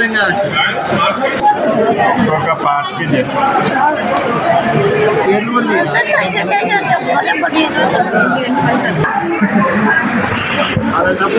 dengar. Kok parkir ya? Biar nomor Ada tapi